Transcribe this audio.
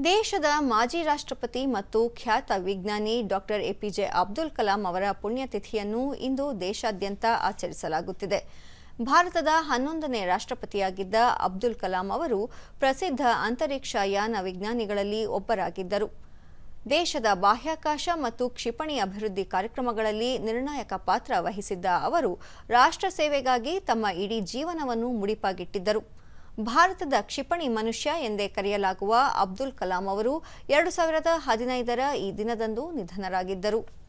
ದೇಶದ ಮಾಜಿ ರಾಷ್ಟ್ರಪತಿ ಮತ್ತು ಖ್ಯಾತ ವಿಜ್ಞಾನಿ ಡಾಕ್ಟರ್ ಎಪಿಜೆ ಅಬ್ದುಲ್ ಕಲಾಂ ಅವರ ಪುಣ್ಯತಿಥಿಯನ್ನು ಇಂದು ದೇಶಾದ್ಯಂತ ಆಚರಿಸಲಾಗುತ್ತಿದೆ. ಭಾರತದ ಹನ್ನೊಂದನೇ ರಾಷ್ಟ್ರಪತಿಯಾಗಿದ್ದ ಅಬ್ದುಲ್ ಕಲಾಂ ಅವರು ಪ್ರಸಿದ್ಧ ಅಂತರಿಕ್ಷ ಯಾನ ವಿಜ್ಞಾನಿಗಳಲ್ಲಿ ಒಬ್ಬರಾಗಿದ್ದರು. ದೇಶದ ಬಾಹ್ಯಾಕಾಶ ಮತ್ತು ಕ್ಷಿಪಣಿ ಅಭಿವೃದ್ಧಿ ಕಾರ್ಯಕ್ರಮಗಳಲ್ಲಿ ನಿರ್ಣಾಯಕ ಪಾತ್ರ ವಹಿಸಿದ್ದ ಅವರು ರಾಷ್ಟ್ರ ಸೇವೆಗಾಗಿ ತಮ್ಮ ಇಡೀ ಜೀವನವನ್ನು ಮುಡಿಪಾಗಿಟ್ಟಿದ್ದರು. ಭಾರತದ ಕ್ಷಿಪಣಿ ಮನುಷ್ಯ ಎಂದೇ ಕರೆಯಲಾಗುವ ಅಬ್ದುಲ್ ಕಲಾಂ ಅವರು ಎರಡು ಸಾವಿರದ ಹದಿನೈದರ ಈ ದಿನದಂದು ನಿಧನರಾಗಿದ್ದರು.